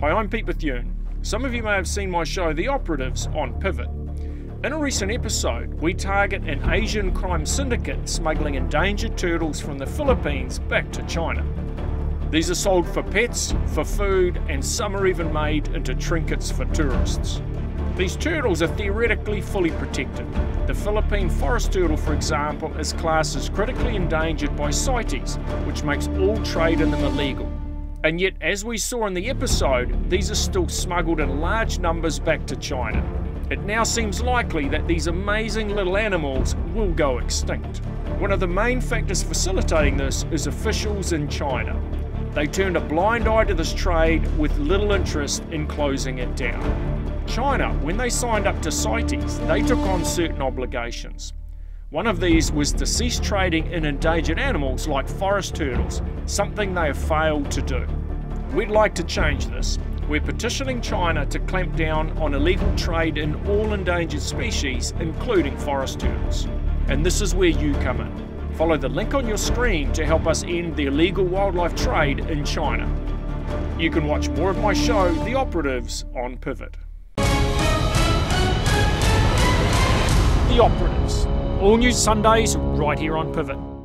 I'm Pete Bethune. Some of you may have seen my show The Operatives on Pivot. In a recent episode, we target an Asian crime syndicate smuggling endangered turtles from the Philippines back to China. These are sold for pets, for food, and some are even made into trinkets for tourists. These turtles are theoretically fully protected. The Philippine forest turtle, for example, is classed as critically endangered by CITES, which makes all trade in them illegal. And yet, as we saw in the episode, these are still smuggled in large numbers back to China. It now seems likely that these amazing little animals will go extinct. One of the main factors facilitating this is officials in China. They turned a blind eye to this trade with little interest in closing it down. China, when they signed up to CITES, they took on certain obligations. One of these was to cease trading in endangered animals like forest turtles, something they have failed to do. We'd like to change this. We're petitioning China to clamp down on illegal trade in all endangered species, including forest turtles. And this is where you come in. Follow the link on your screen to help us end the illegal wildlife trade in China. You can watch more of my show, The Operatives, on Pivot. The Operatives. All new Sundays right here on Pivot.